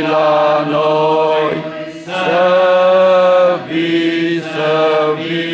la noi, să vii, să vii.